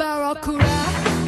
Barakura.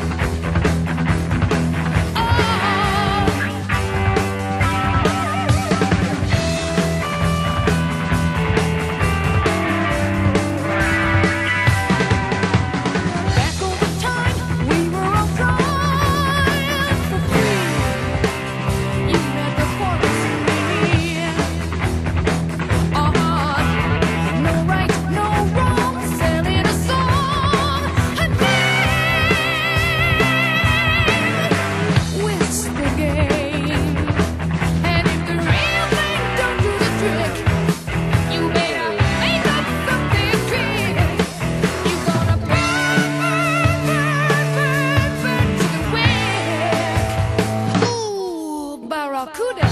Kudos.